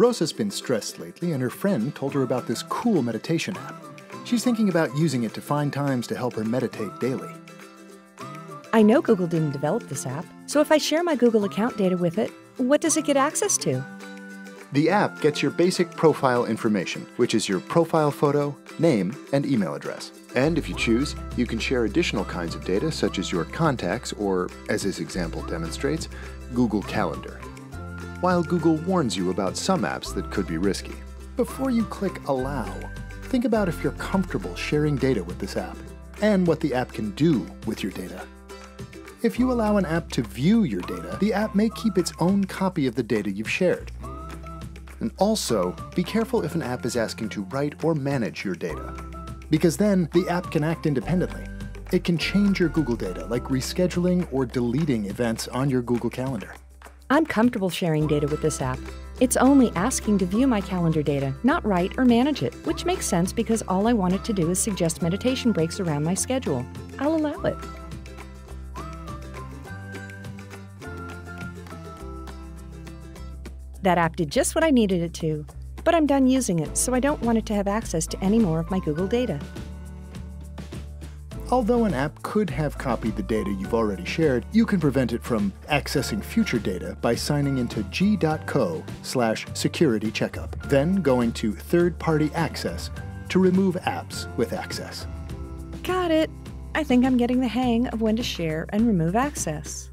Rosa's been stressed lately, and her friend told her about this cool meditation app. She's thinking about using it to find times to help her meditate daily. I know Google didn't develop this app, so if I share my Google account data with it, what does it get access to? The app gets your basic profile information, which is your profile photo, name, and email address. And if you choose, you can share additional kinds of data such as your contacts or, as this example demonstrates, Google Calendar. While Google warns you about some apps that could be risky. Before you click Allow, think about if you're comfortable sharing data with this app and what the app can do with your data. If you allow an app to view your data, the app may keep its own copy of the data you've shared. And also, be careful if an app is asking to write or manage your data, because then the app can act independently. It can change your Google data, like rescheduling or deleting events on your Google Calendar. I'm comfortable sharing data with this app. It's only asking to view my calendar data, not write or manage it, which makes sense because all I want it to do is suggest meditation breaks around my schedule. I'll allow it. That app did just what I needed it to, but I'm done using it, so I don't want it to have access to any more of my Google data. Although an app could have copied the data you've already shared, you can prevent it from accessing future data by signing into g.co slash security checkup, then going to third-party access to remove apps with access. Got it. I think I'm getting the hang of when to share and remove access.